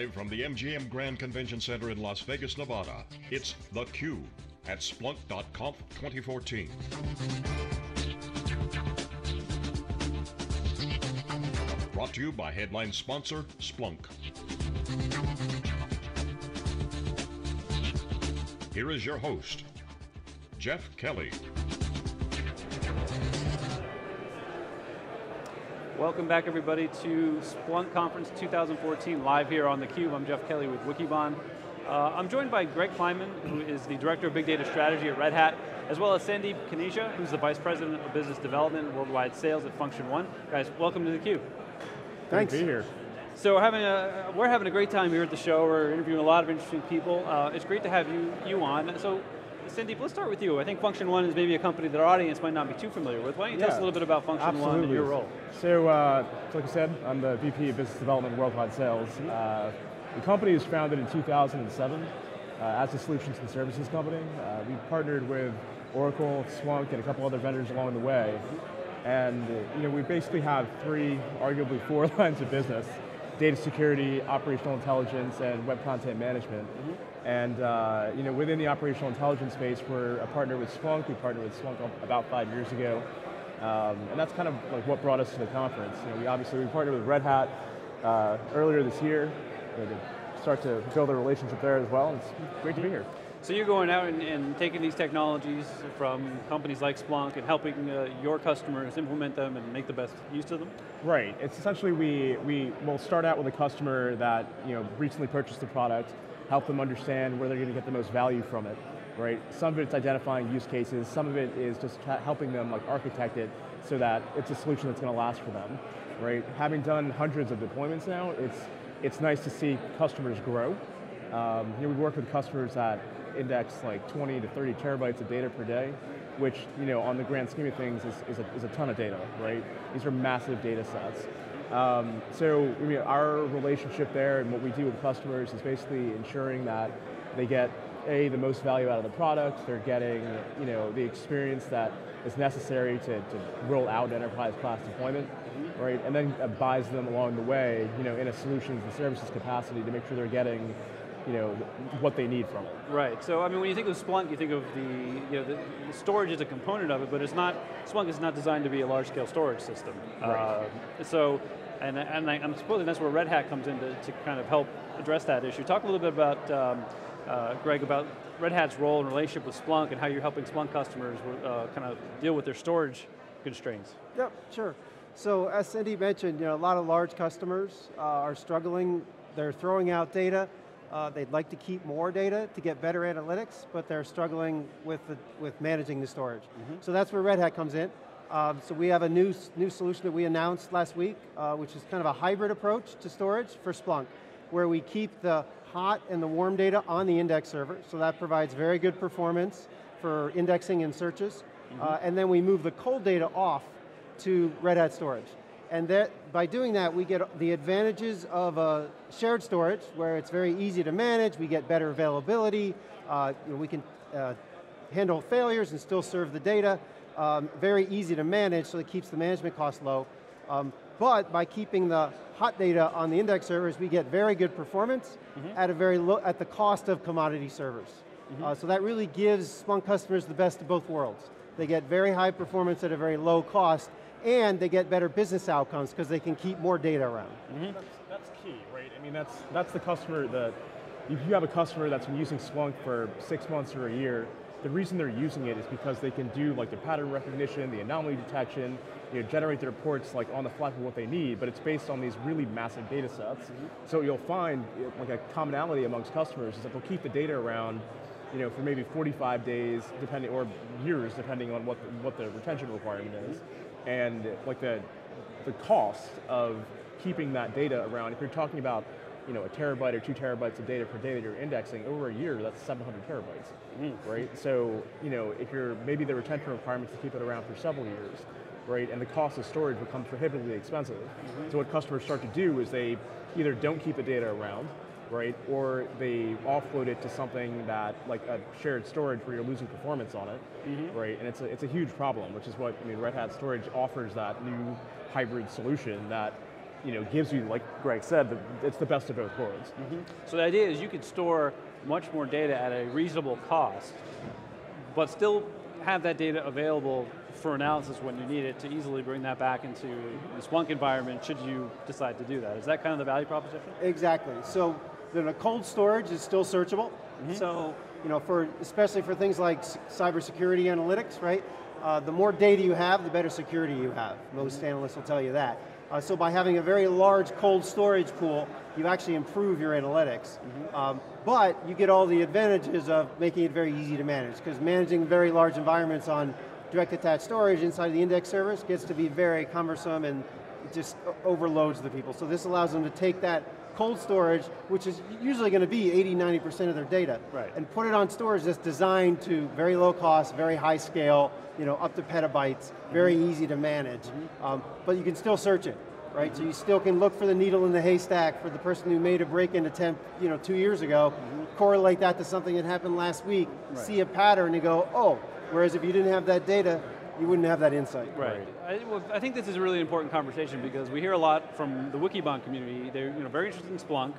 Live from the MGM Grand Convention Center in Las Vegas, Nevada, it's the theCUBE at Splunk.conf 2014. Brought to you by headline sponsor, Splunk. Here is your host, Jeff Kelly. Welcome back everybody to Splunk Conference 2014, live here on theCUBE. I'm Jeff Kelly with Wikibon. Uh, I'm joined by Greg Kleiman, who is the Director of Big Data Strategy at Red Hat, as well as Sandeep Khaneja, who's the Vice President of Business Development and Worldwide Sales at Function One. Guys, welcome to theCUBE. Thanks. Good to be here. So we're having, a, we're having a great time here at the show. We're interviewing a lot of interesting people. Uh, it's great to have you, you on. So Sandeep, let's start with you. I think Function One is maybe a company that our audience might not be too familiar with. Why don't you yeah, tell us a little bit about Function absolutely. One and your role? So, uh, like I said, I'm the VP of Business Development Worldwide Sales. Uh, the company was founded in 2007 uh, as a solutions and services company. Uh, we partnered with Oracle, Splunk, and a couple other vendors along the way. And you know, we basically have three, arguably four lines of business data security, operational intelligence, and web content management. Mm -hmm. And uh, you know, within the operational intelligence space, we're a partner with Splunk. We partnered with Splunk about five years ago. Um, and that's kind of like what brought us to the conference. You know, we obviously we partnered with Red Hat uh, earlier this year you know, to start to build a relationship there as well. It's great to be here. So you're going out and, and, taking these technologies from companies like Splunk and helping uh, your customers implement them and make the best use of them? Right, it's essentially we, we will start out with a customer that you know, recently purchased the product, help them understand where they're going to get the most value from it, right? Some of it's identifying use cases, some of it is just helping them like architect it so that it's a solution that's going to last for them, right? Having done hundreds of deployments now, it's, it's nice to see customers grow. Um, you know, we work with customers that index like 20 to 30 terabytes of data per day, which you know, on the grand scheme of things is, is, a, is a ton of data, right? These are massive data sets. Um, so I mean, our relationship there and what we do with customers is basically ensuring that they get a, the most value out of the product, they're getting you know, the experience that is necessary to, to roll out enterprise class deployment, right? And then buys them along the way, you know, in a solutions and services capacity to make sure they're getting you know, what they need from it. Right, so I mean, when you think of Splunk, you think of the, you know, the, the storage is a component of it, but it's not, Splunk is not designed to be a large scale storage system. Right. Uh, so, and, and I, am supposing that's where Red Hat comes in to, to, kind of help address that issue. Talk a little bit about, um, uh, Greg, about Red Hat's role and relationship with Splunk and how you're helping Splunk customers uh, kind of deal with their storage constraints. Yep, sure. So as Cindy mentioned, you know, a lot of large customers uh, are struggling, they're throwing out data, uh, they'd like to keep more data to get better analytics, but they're struggling with, the, with managing the storage. Mm -hmm. So that's where Red Hat comes in. Um, so we have a new, new solution that we announced last week, uh, which is kind of a hybrid approach to storage for Splunk, where we keep the hot and the warm data on the index server, so that provides very good performance for indexing and searches, mm -hmm. uh, and then we move the cold data off to Red Hat storage. And that, by doing that, we get the advantages of a shared storage, where it's very easy to manage, we get better availability, uh, you know, we can uh, handle failures and still serve the data, um, very easy to manage, so it keeps the management costs low. Um, but by keeping the hot data on the index servers, we get very good performance mm -hmm. at a very low, at the cost of commodity servers. Mm -hmm. uh, so that really gives Splunk customers the best of both worlds. They get very high performance at a very low cost, and they get better business outcomes because they can keep more data around. Mm -hmm. that's, that's, key, right? I mean, that's, that's the customer that, if you have a customer that's been using Splunk for six months or a year, the reason they're using it is because they can do like the pattern recognition, the anomaly detection, you know, generate the reports like on the fly for what they need, but it's based on these really massive data sets. Mm -hmm. So you'll find like a commonality amongst customers is that they'll keep the data around you know, for maybe 45 days, depending, or years, depending on what the, what the retention requirement is. And like the, the cost of keeping that data around, if you're talking about you know, a terabyte or two terabytes of data per day that you're indexing, over a year, that's 700 terabytes, mm. right? So, you know, if you're, maybe the retention requirements to keep it around for several years, right? And the cost of storage becomes prohibitively expensive. Mm -hmm. So what customers start to do is they either don't keep the data around, right? Or they offload it to something that, like a shared storage where you're losing performance on it, mm -hmm. right? And it's a, it's a huge problem, which is what, I mean, Red Hat Storage offers that new hybrid solution that you know, gives you, like Greg said, the, it's the best of both worlds. So the idea is you could store much more data at a reasonable cost, but still have that data available for analysis when you need it to easily bring that back into the Splunk environment should you decide to do that. Is that kind of the value proposition? Exactly. So the cold storage is still searchable. So you know, for especially for things like cybersecurity analytics, right? Uh, the more data you have, the better security you have. Most analysts will tell you that. Uh, so by having a very large cold storage pool, you actually improve your analytics. Um, but you get all the advantages of making it very easy to manage, because managing very large environments on direct attached storage inside the index servers gets to be very cumbersome and just overloads the people. So this allows them to take that cold storage, which is usually going to be 80, 90% of their data, Right. and put it on storage that's designed to very low cost, very high scale, you know, up to petabytes, very mm-hmm. easy to manage. Mm-hmm. Um, but you can still search it, right? So you still can look for the needle in the haystack for the person who made a break-in attempt, you know, two years ago, mm-hmm. correlate that to something that happened last week, see a pattern and go, oh, whereas if you didn't have that data, you wouldn't have that insight. Right. I, well, I think this is a really important conversation because we hear a lot from the Wikibon community. They're you know, very interested in Splunk,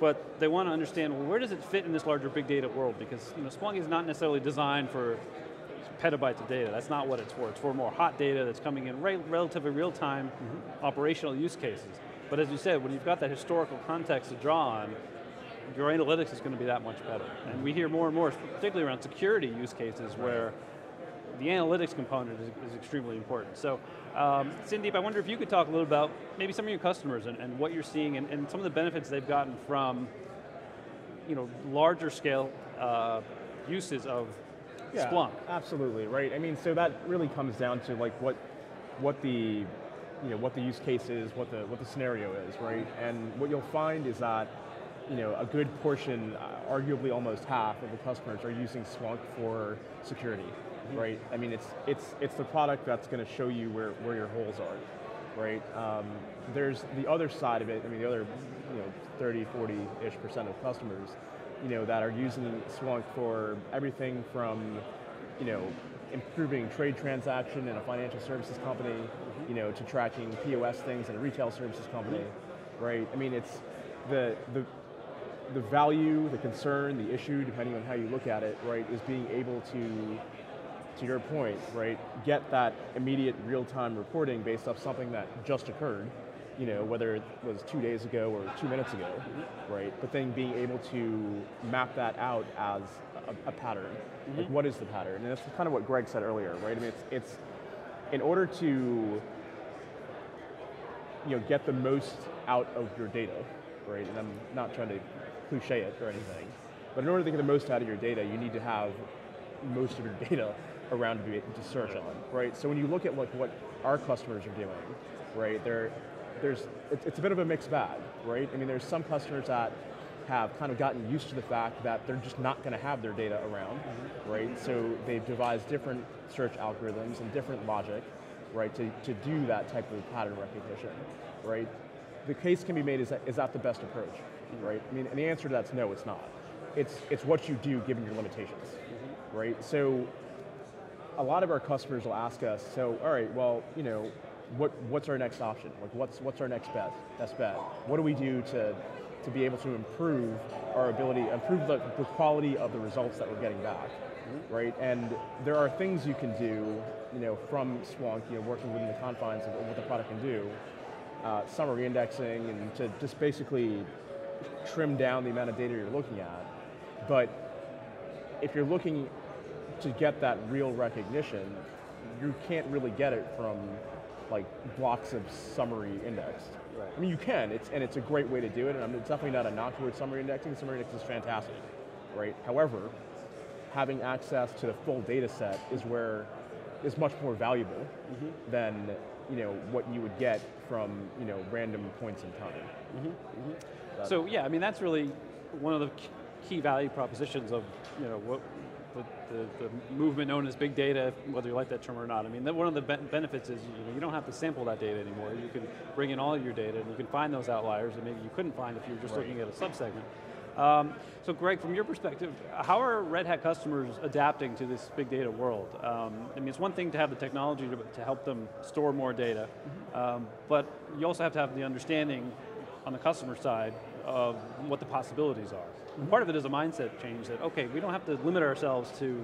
but they want to understand well, where does it fit in this larger big data world? Because you know, Splunk is not necessarily designed for petabytes of data. That's not what it's for. It's for more hot data that's coming in re relatively real time mm-hmm. operational use cases. But as you said, when you've got that historical context to draw on, your analytics is going to be that much better. And we hear more and more, particularly around security use cases where the analytics component is, is extremely important. So, um, Sandeep, I wonder if you could talk a little about maybe some of your customers and, and what you're seeing and, and some of the benefits they've gotten from you know, larger scale uh, uses of Yeah, Splunk. Absolutely, right? I mean, so that really comes down to like what, what the, you know, what the use case is, what the, what the scenario is, right? And what you'll find is that, you know, a good portion, uh, arguably almost half of the customers are using Splunk for security, Mm-hmm. right? I mean, it's, it's, it's the product that's going to show you where, where your holes are, right? Um, there's the other side of it, I mean, the other, you know, 30, 40-ish percent of customers, you know, that are using Splunk for everything from, you know, improving trade transaction in a financial services company, mm-hmm. you know, to tracking POS things in a retail services company, mm-hmm. right? I mean, it's the, the, the value, the concern, the issue, depending on how you look at it, right, is being able to, to your point, right, get that immediate real-time reporting based off something that just occurred, you know, whether it was two days ago or two minutes ago, right, but then being able to map that out as a, a pattern. Like, mm-hmm. what is the pattern? And that's kind of what Greg said earlier, right? I mean, it's, it's in order to you know, get the most out of your data, right? And I'm not trying to cliche it or anything, but in order to get the most out of your data, you need to have most of your data around to, search on, right? So when you look at like what our customers are doing, right? There, there's it's, a bit of a mixed bag, right? I mean, there's some customers that have kind of gotten used to the fact that they're just not going to have their data around, right? So they've devised different search algorithms and different logic, right, to, to do that type of pattern recognition, right? The case can be made, is that, is that the best approach, right? I mean, and the answer to that's no, it's not. It's, it's what you do given your limitations, right? So a lot of our customers will ask us, so, all right, well, you know, what, what's our next option? Like, what's, what's our next bet, best bet? What do we do to, to be able to improve our ability, improve the, the quality of the results that we're getting back, right? And there are things you can do, you know, from Splunk, you know, working within the confines of what the product can do, uh, summary indexing, and to just basically trim down the amount of data you're looking at. But if you're looking to get that real recognition, you can't really get it from like blocks of summary indexed. Right. I mean, you can, it's, and it's a great way to do it, and I'm, it's definitely not a knock towards summary indexing. Summary index is fantastic, right? However, having access to the full data set is where is much more valuable mm-hmm. than you know what you would get from you know random points in time. Mm-hmm. Mm-hmm. That- So yeah, I mean that's really one of the k- key value propositions of you know what the, the, the movement known as big data, whether you like that term or not. I mean, one of the ben- benefits is you, know, you don't have to sample that data anymore. You can bring in all of your data and you can find those outliers that maybe you couldn't find if you were just Right. looking at a subsegment. Um, so Greg, from your perspective, how are Red Hat customers adapting to this big data world? Um, I mean, it's one thing to have the technology to, to help them store more data, um, but you also have to have the understanding on the customer side of what the possibilities are. Part of it is a mindset change that, okay, we don't have to limit ourselves to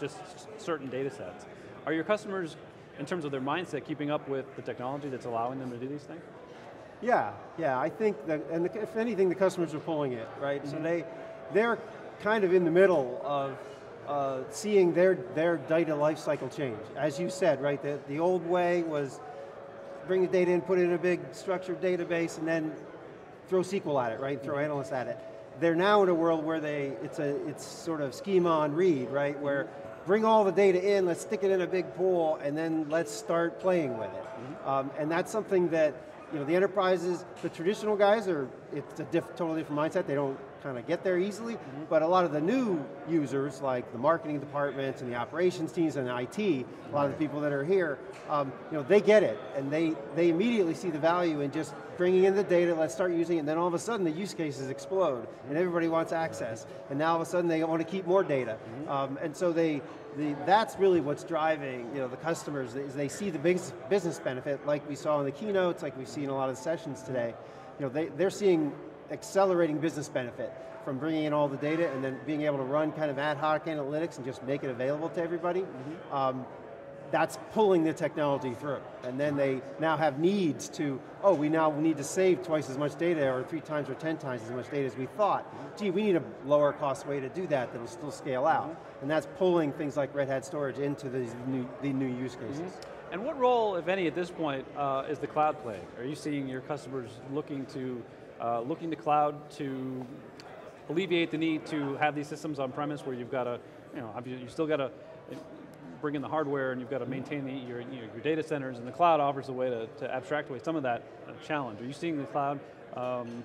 just certain data sets. Are your customers, in terms of their mindset, keeping up with the technology that's allowing them to do these things? Yeah, yeah, I think that, and the, if anything, the customers are pulling it, right? Mm -hmm. So they, they're kind of in the middle of uh, seeing their, their data lifecycle change. As you said, right, the, the old way was bring the data in, put it in a big structured database, and then throw SQL at it, right? Throw analysts at it. They're now in a world where they, it's a, it's sort of schema on read, right? Where bring all the data in, let's stick it in a big pool, and then let's start playing with it. Mm -hmm. um, and that's something that you know, the enterprises, the traditional guys are, it's a diff, totally different mindset. They don't kind of get there easily, mm -hmm. but a lot of the new users, like the marketing departments and the operations teams and IT, a lot of the people that are here, um, you know, they get it, and they, they immediately see the value in just bringing in the data, let's start using it, and then all of a sudden the use cases explode, and everybody wants access, and now all of a sudden they want to keep more data. Mm -hmm. um, and so they, the, that's really what's driving you know, the customers, is they see the biggest business benefit, like we saw in the keynotes, like we've seen in a lot of the sessions today. You know, they, they're seeing accelerating business benefit from bringing in all the data and then being able to run kind of ad hoc analytics and just make it available to everybody. Mm -hmm. um, that's pulling the technology through. And then they now have needs to, oh, we now need to save twice as much data or three times or 10 times as much data as we thought. Gee, we need a lower cost way to do that that'll still scale out. And that's pulling things like Red Hat Storage into these new, the new use cases. Mm -hmm. And what role, if any, at this point, uh, is the cloud playing? Are you seeing your customers looking to, uh, looking to cloud to alleviate the need to have these systems on premise where you've got to, you know, you still got to bring in the hardware and you've got to maintain the, your, your data centers and the cloud offers a way to, to abstract away some of that uh, challenge. Are you seeing the cloud um,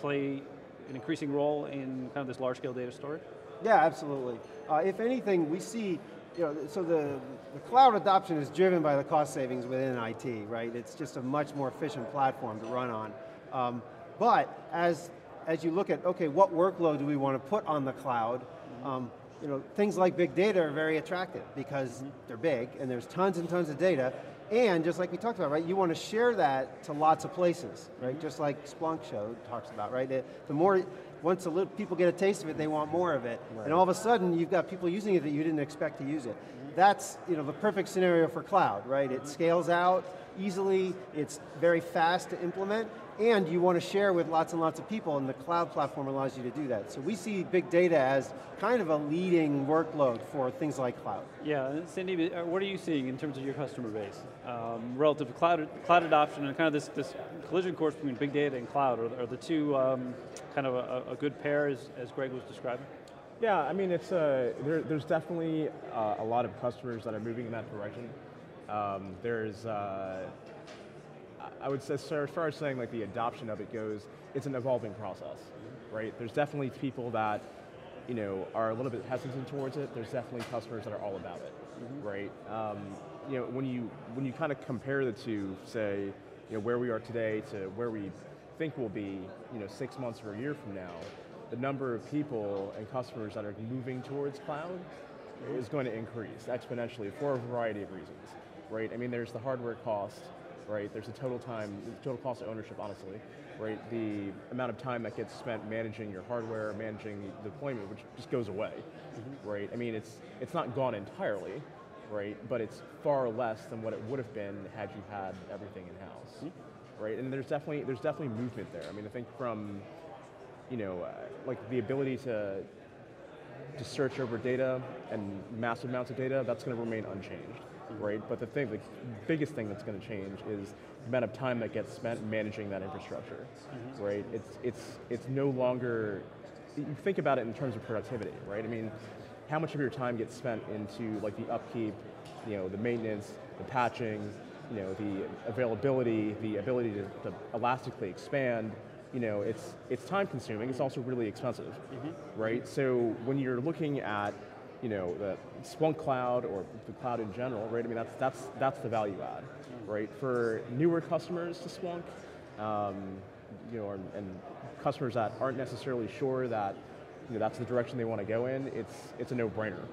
play an increasing role in kind of this large scale data storage? Yeah, absolutely. Uh, if anything, we see, you know, so the, the cloud adoption is driven by the cost savings within IT, right? It's just a much more efficient platform to run on. Um, but as, as you look at, okay, what workload do we want to put on the cloud? Um, you know, things like big data are very attractive because mm -hmm. they're big and there's tons and tons of data. And just like we talked about, right, you want to share that to lots of places, right? Mm -hmm. Just like Splunk show talks about, right? The, the more, once a little, people get a taste of it, they want more of it. Right. And all of a sudden, you've got people using it that you didn't expect to use it. Mm -hmm. That's, you know, the perfect scenario for cloud, right? It mm-hmm. scales out easily, it's very fast to implement, and you want to share with lots and lots of people, and the cloud platform allows you to do that. So we see big data as kind of a leading workload for things like cloud. Yeah, Cindy, uh, what are you seeing in terms of your customer base? Um, relative to cloud, cloud adoption and kind of this, this collision course between big data and cloud, are, are the two um, kind of a, a, good pair as, as Greg was describing? Yeah, I mean, it's a, uh, there, there's definitely uh, a lot of customers that are moving in that direction. Um, there's, uh, I would say, as far as saying like the adoption of it goes, it's an evolving process, right? There's definitely people that, you know, are a little bit hesitant towards it. There's definitely customers that are all about it, mm -hmm. right? Um, you know, when you when you kind of compare the two, say, you know, where we are today to where we think we'll be, you know, six months or a year from now, the number of people and customers that are moving towards cloud is going to increase exponentially for a variety of reasons, right? I mean, there's the hardware cost, right? There's a total time, total cost of ownership, honestly, right? The amount of time that gets spent managing your hardware, managing the deployment, which just goes away, mm -hmm. right? I mean, it's it's not gone entirely, right? But it's far less than what it would have been had you had everything in house, mm -hmm. right? And there's definitely there's definitely movement there. I mean, I think from, you know, uh, like the ability to to search over data and massive amounts of data, that's going to remain unchanged right? But the thing, the biggest thing that's going to change is the amount of time that gets spent managing that infrastructure, mm -hmm. right? It's, it's, it's no longer, you think about it in terms of productivity, right? I mean, how much of your time gets spent into like the upkeep, you know, the maintenance, the patching, you know, the availability, the ability to, to elastically expand, you know, it's, it's time consuming, it's also really expensive, mm -hmm. right? So when you're looking at you know, the Splunk Cloud or the cloud in general, right? I mean, that's, that's, that's the value add, right? For newer customers to Splunk, um, you know, and, and customers that aren't necessarily sure that you know, that's the direction they want to go in, it's, it's a no-brainer,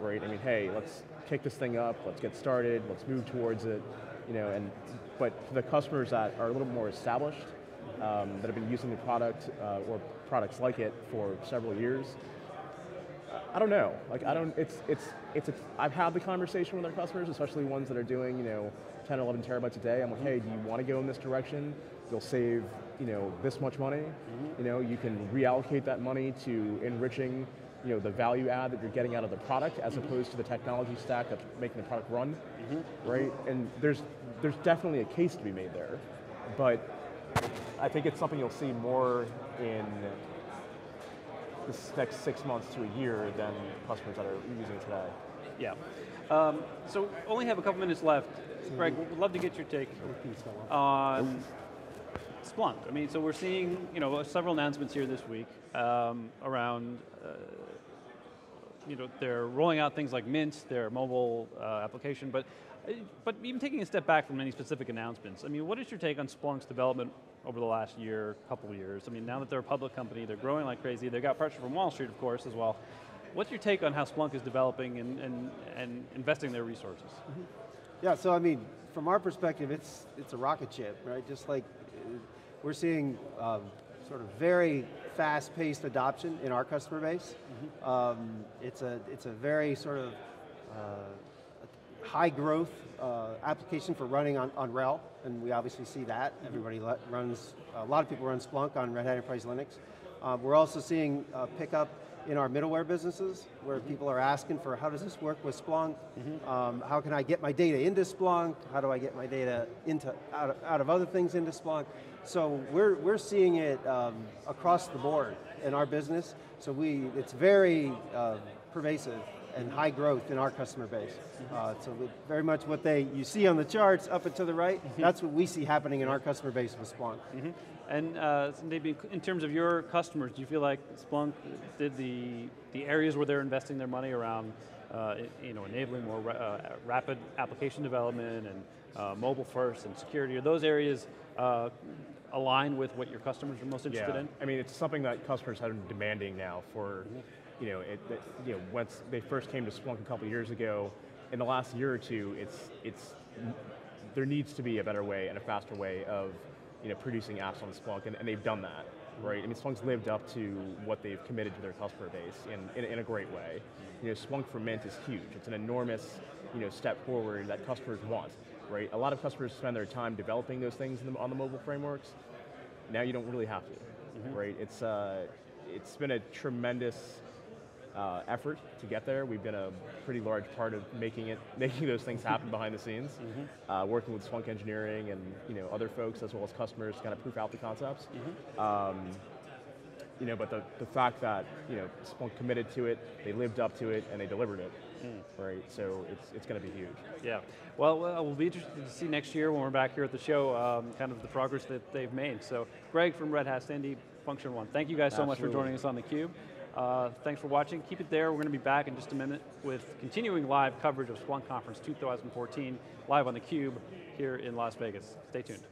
right? I mean, hey, let's kick this thing up, let's get started, let's move towards it, you know, and, but for the customers that are a little more established, um, that have been using the product uh, or products like it for several years, I don't know. Like I don't. It's it's it's. A, I've had the conversation with our customers, especially ones that are doing you know 10, 11 terabytes a day. I'm like, hey, do you want to go in this direction? You'll save you know this much money. Mm-hmm. You know, you can reallocate that money to enriching you know the value add that you're getting out of the product as mm-hmm. opposed to the technology stack that's making the product run, mm-hmm. right? And there's there's definitely a case to be made there, but I think it's something you'll see more in this next six months to a year than customers that are using it today. Yeah. Um, so only have a couple minutes left. Greg, would love to get your take on Splunk. I mean, so we're seeing you know several announcements here this week um, around. Uh, you know, they're rolling out things like Mint, their mobile uh, application, but uh, but even taking a step back from any specific announcements, I mean, what is your take on Splunk's development over the last year, couple years? I mean, now that they're a public company, they're growing like crazy. They've got pressure from Wall Street, of course, as well. What's your take on how Splunk is developing and, and, and investing their resources? Yeah, so I mean, from our perspective, it's it's a rocket ship, right? Just like uh, we're seeing um, sort of very fast-paced adoption in our customer base. Um, it's a it's a very sort of uh, high growth uh, application for running on, on RHEL, and we obviously see that. Everybody le- runs, a lot of people run Splunk on Red Hat Enterprise Linux. Um, we're also seeing uh, pickup in our middleware businesses, where people are asking for how does this work with Splunk? Um, how can I get my data into Splunk? How do I get my data into out of, out of other things into Splunk? So we're, we're seeing it um, across the board in our business. So we, it's very uh, pervasive and high growth in our customer base. Uh, so very much what they you see on the charts up and to the right, that's what we see happening in our customer base with Splunk. And uh, maybe in terms of your customers, do you feel like Splunk did the the areas where they're investing their money around, uh, you know, enabling more ra- uh, rapid application development and uh, mobile first and security? Are those areas uh, align with what your customers are most interested in? I mean, it's something that customers have been demanding now for, you know, it, it- you know, once they first came to Splunk a couple years ago, in the last year or two, it's, it's, there needs to be a better way and a faster way of, you know, producing apps on Splunk, and, and they've done that, right? I mean, Splunk's lived up to what they've committed to their customer base in, in, in a great way. You know, Splunk for Mint is huge. It's an enormous, you know, step forward that customers want, right? A lot of customers spend their time developing those things in the, on the mobile frameworks. Now you don't really have to, right? It's, uh, it's been a tremendous uh, effort to get there. We've been a pretty large part of making it, making those things happen behind the scenes, uh, working with Splunk engineering and you know other folks as well as customers to kind of proof out the concepts. Um, you know, but the, the fact that you know Splunk committed to it, they lived up to it, and they delivered it, right? So it's it's going to be huge. Yeah. Well, well, we'll be interested to see next year when we're back here at the show, um, kind of the progress that they've made. So, Greg from Red Hat, Sandy, Function One. Thank you guys so much for joining us on theCUBE. Uh, thanks for watching. Keep it there. We're going to be back in just a minute with continuing live coverage of Splunk Conference 2014, live on theCUBE here in Las Vegas. Stay tuned.